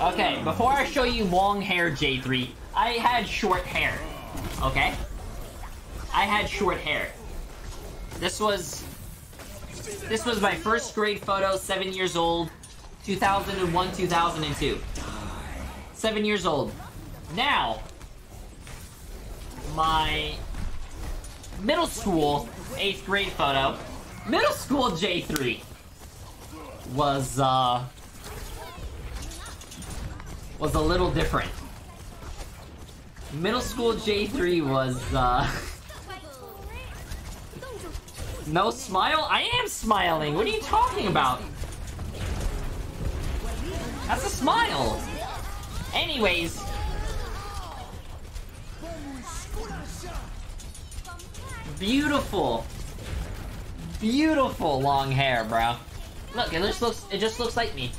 Okay, before I show you long hair, J3, I had short hair. Okay? I had short hair. This was... This was my first grade photo, seven years old, 2001, 2002. Seven years old. Now, my middle school, eighth grade photo, middle school J3 was, uh, was a little different. Middle school J3 was, uh... no smile? I am smiling! What are you talking about? That's a smile! Anyways... Beautiful! Beautiful long hair, bro. Look, it just looks it just looks like me.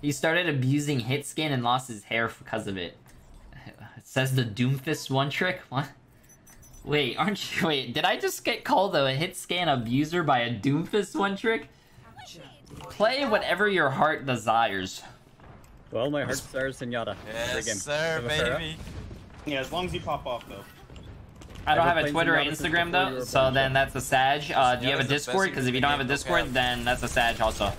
He started abusing hit scan and lost his hair because of it. It says the Doomfist one trick? What? Wait, aren't you- wait, did I just get called a hit scan abuser by a Doomfist one trick? Play whatever your heart desires. Well, my heart stars Zenyatta. Every game. Yes, sir, baby. Yeah, as long as you pop off though. I don't Ever have a Twitter or Instagram though, so then that's a Sag. Uh, do you have a Discord? Because if you don't have a in the game, Discord, then that's a Sag also.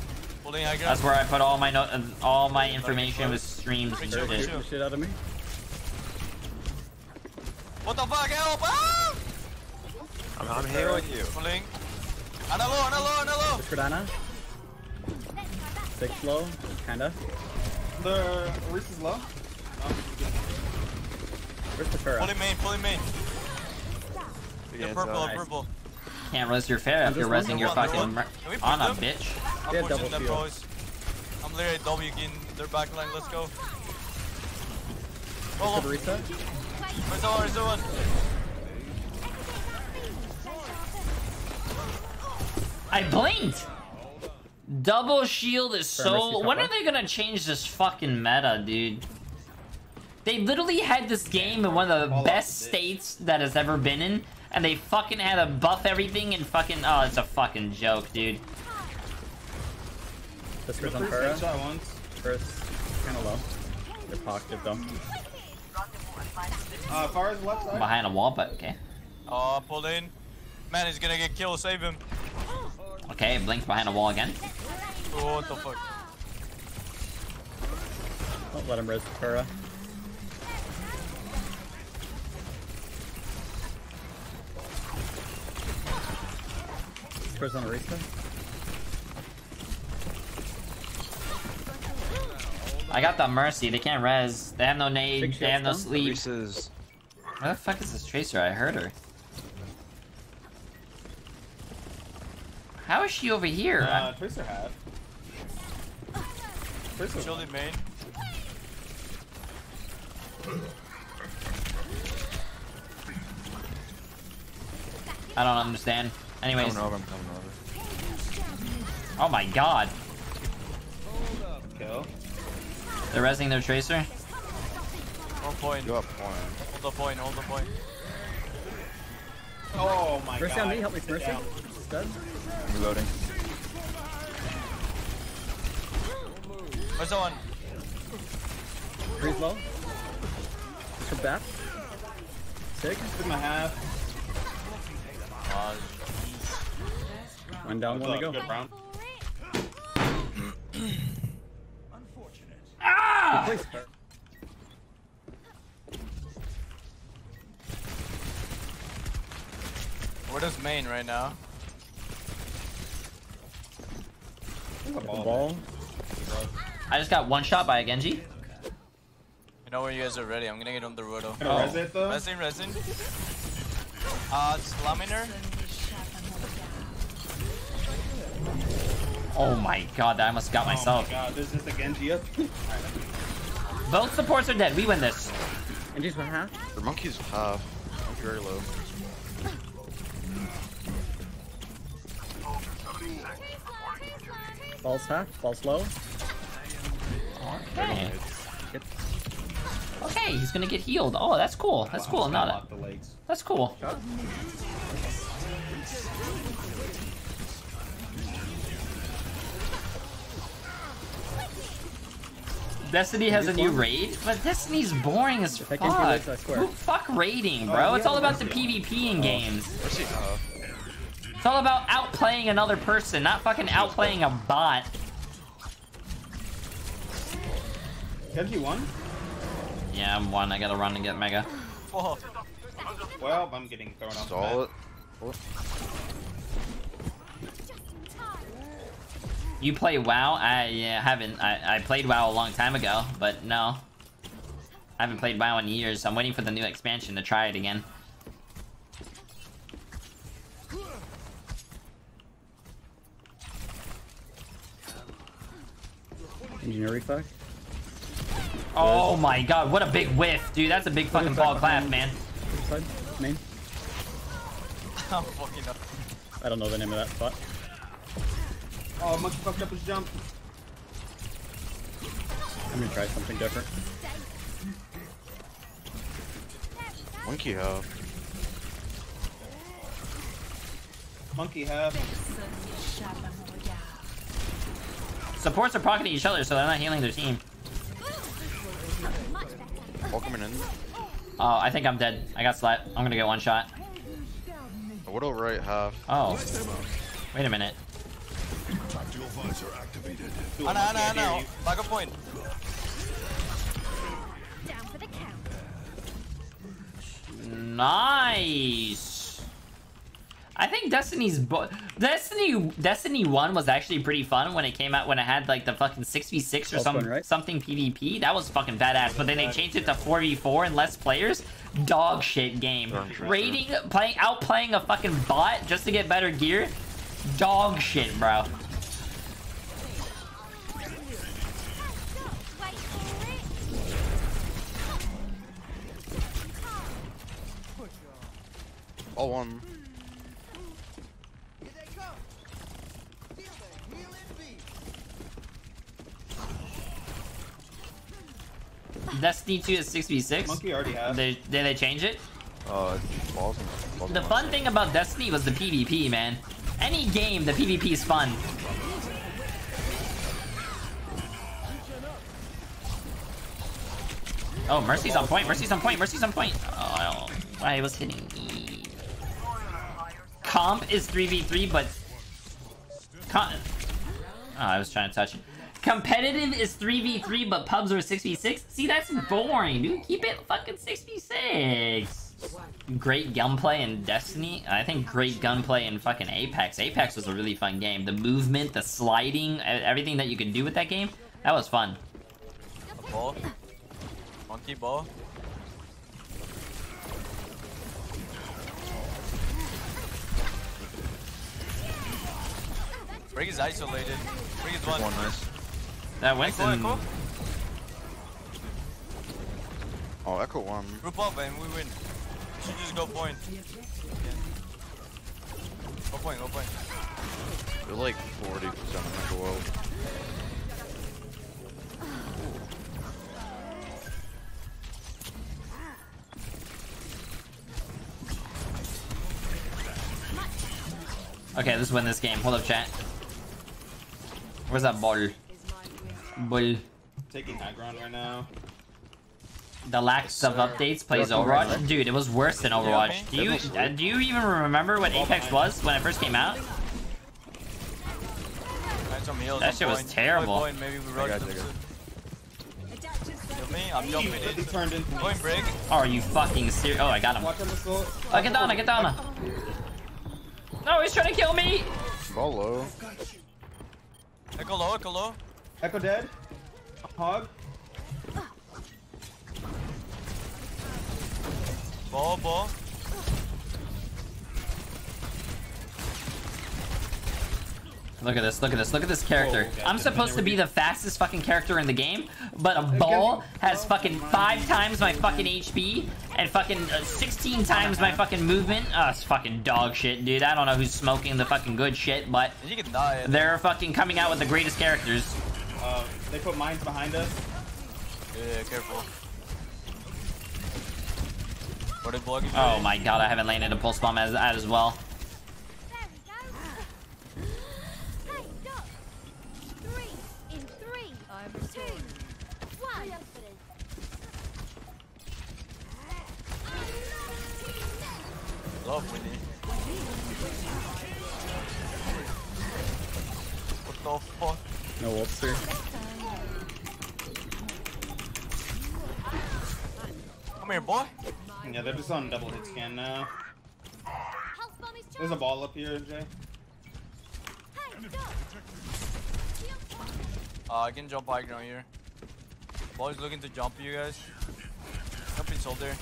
Holding high That's where I put all my no uh, all my information with streams and Shoot shit. the shit out of me. What the fuck? Help! Ah! I'm, I'm here with you. Pulling. Ana low, ana low, ana low. Discord Six low, kinda. The Reese is low. Where's the Pharah? Pulling main, pulling main. Big You're purple, up. I'm purple. Can't res your fair if you're just resing your fucking what- mer- Can we push on a bitch. I'm Yeah, pushing double them, shield. boys. I'm literally W in their backline. Let's go. Discord Oh, reset. where's the one? Where's the one? I blinked. Double shield is so. When are they gonna change this fucking meta, dude? They literally had this game in one of the best states that has ever been in, and they fucking had to buff everything and fucking. Oh, it's a fucking joke, dude. Discord's on First Pharah. once. First, kinda low. They're pocketed though. Uh, Pharah's left side. Behind a wall, but okay. Oh, pulled in. Man, he's gonna get killed. Save him. Okay, blinked behind a wall again. Oh, what the fuck? Don't let him res the Pharah. Discord's on a I got the mercy. They can't res. They have no nade. Big They have no shit's sleep. Reese's. Where the fuck is this tracer? I heard her. How is she over here? Uh, Tracer half. Tracer. Shielding main. I don't understand. Anyways, Coming over, I'm coming over. oh my god. Kill. They're resing their tracer. One point. Go up point. Hold the point, hold the point. Oh my Mercy god. on me, help me, first Mercy. down. Dead. I'm reloading. Where's the one? Freeze low. Discord back. Sig. Sit my half. Oh, One down, one to go. Good round. Please. Where does main right now? The The ball. ball. I just got one shot by a Genji. You know where you guys are ready. I'm gonna get on the roto. Oh. res it though. Resin, resin. Uh, it's laminar. Oh my god, I almost got Oh my myself. god, this is the Genji up. Both supports are dead. We win this. And just one half. The monkey's half. Monkey very low. Ball's half. Ball's low. Okay. Okay, he's gonna get healed. Oh, that's cool. That's cool. just that, lock the legs. that's cool. Destiny has a new raid, but Destiny's boring as fuck. can do this, I swear. Who fuck raiding, Oh, bro? It's all about the PvP in games. Mercy. It's all about outplaying another person, not fucking outplaying a bot. Genji won? Yeah, I'm one. I gotta run and get Mega. Fuck. Well, I'm getting thrown off. the Stall it. You play WoW? I yeah, haven't. I, I played WoW a long time ago, but no. I haven't played WoW in years. I'm waiting for the new expansion to try it again. Engineer reflex. Oh my god, what a big whiff, dude. That's a big fucking ball clap, man. Side. Main. I'm fucking up. I don't know the name of that spot. Oh, Monkey fucked up his jump. I'm gonna try something different. Monkey half. Monkey half. Supports are pocketing each other, so they're not healing their team. All coming in. Oh, I think I'm dead. I got slapped. I'm gonna get one shot. A Widow right half. Oh. Wait a minute. Dude, Ana, Monkey, Ana, I dare Ana. Back a point. Down for the count. Nice. I think Destiny's bo- Destiny Destiny One was actually pretty fun when it came out when it had like the fucking six v six or That's some fun, right? something PvP. That was fucking badass. But then they changed it to four v four and less players. Dog shit game. Darn true, Rating playing outplaying a fucking bot just to get better gear. Dog shit, bro. All one. Destiny 2 is 6v6. Monkey already has. They, did they change it? Uh, balls and balls The fun thing about Destiny was the PvP, man. Any game, the PvP is fun. Oh, Mercy's on point, Mercy's on point, Mercy's on point. Oh, I was hitting E. Comp is 3v3, but... Oh, I was trying to touch it. Competitive is 3v3, but pubs are 6v6? See, that's boring, dude. Keep it fucking 6v6 great gunplay in Destiny. I think great gunplay in fucking Apex. Apex was a really fun game. The movement, the sliding, everything that you could do with that game, that was fun. Ball. Monkey ball. Brig is isolated. Brig is one. One nice. That Echo, Winston, echo. Oh, Echo one. Group up and we win. Should just go point. Yeah. Go point, go point. They're like 40% in the world. okay, let's win this game. Hold up, chat. Where's that ball? Bull. Taking high ground right now. The lack of updates plays You're Overwatch. right? Dude, it was worse than Overwatch. Do you uh, do you even remember what Apex was when it first came out? Find some heals That on shit was terrible. Point, maybe we rush got them you. soon. Kill me, I'm jumping He in. turned into. Going Brig. Oh, are you fucking serious? Oh, I got him. Watch him missile. Oh, get down, I get down. No, he's trying to kill me. Ball low. Echo low, echo low. Echo dead. Hog. Ball, ball. Look at this, look at this, look at this character. Oh, okay. I'm supposed to be the fastest fucking character in the game, but a ball has fucking five times my fucking HP and fucking uh, 16 times my fucking movement. Oh, it's fucking dog shit, dude. I don't know who's smoking the fucking good shit, but You can die. they're fucking coming out with the greatest characters. Uh, they put mines behind us. Yeah, careful. What did block Oh my god, I haven't landed a pulse bomb as as well. Love Winnie. What the fuck? No wolves here. Come here, boy. Yeah, they're just on double hit scan now. Pulse bomb is There's a ball up here, Jay. Hey. Uh, I can jump high ground here. Boys looking to jump you guys. Jump in shoulder.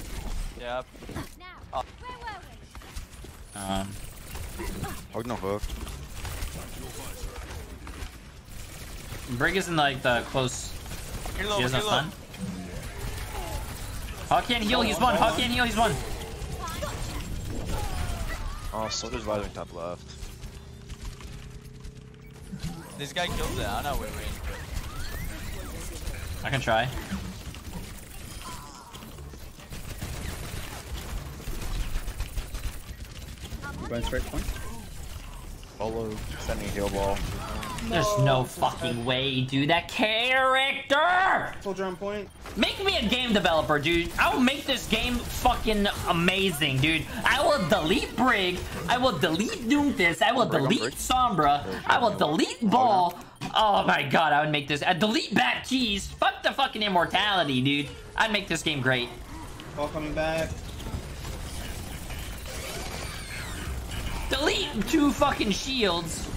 Yeah. Now, Oh. Where were we? Um, Hog no hook. Brig is in like the close. Here She low, has here stun. Hawk can't heal. He's one. Hawk can't heal. He's one. Oh, Soldier's rising top left. This guy killed the Ana with range. I can try. Going straight point. Follow. Sending a heal ball. There's no fucking way, dude. That character! Soldier on point. Make me a game developer, dude. I will make this game fucking amazing, dude. I will delete Brig. I will delete Doomfist. I will Brig, delete Sombra. I will delete Ball. Oh, oh my god, I would make this. I delete Bat Keys. Fuck the fucking immortality, dude. I'd make this game great. Ball coming back. Delete two fucking shields.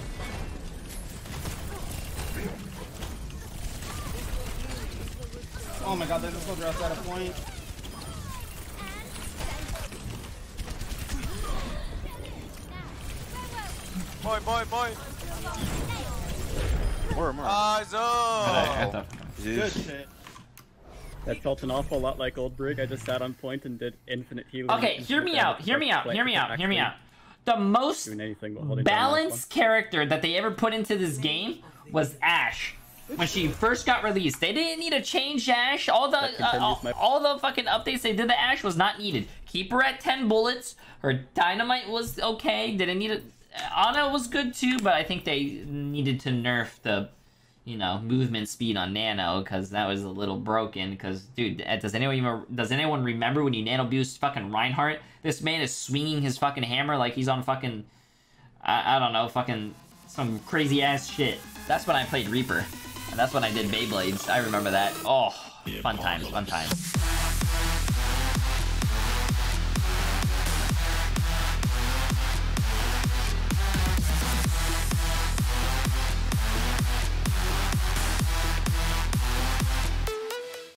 Oh my god, there's a soldier outside of point. Boy, boy, boy. More, more. Eyes up. Good shit. That felt an awful lot like old Brig. I just sat on point and did infinite healing. Okay, and hear me out. Hear me out. Hear me out. Hear me out. The most anything but holding down that balanced character that they ever put into this game was Ashe. When she first got released, they didn't need to change Ashe. All the uh, all, all the fucking updates they did to Ashe was not needed. Keep her at ten bullets. Her dynamite was okay. Didn't need it. Ana was good too, but I think they needed to nerf the, you know, movement speed on Nano because that was a little broken. Because dude, uh, does anyone even does anyone remember when you Nano boost fucking Reinhardt? This man is swinging his fucking hammer like he's on fucking, I, I don't know, fucking some crazy ass shit. That's when I played Reaper, and that's when I did Beyblades. I remember that. Oh, fun times, fun times.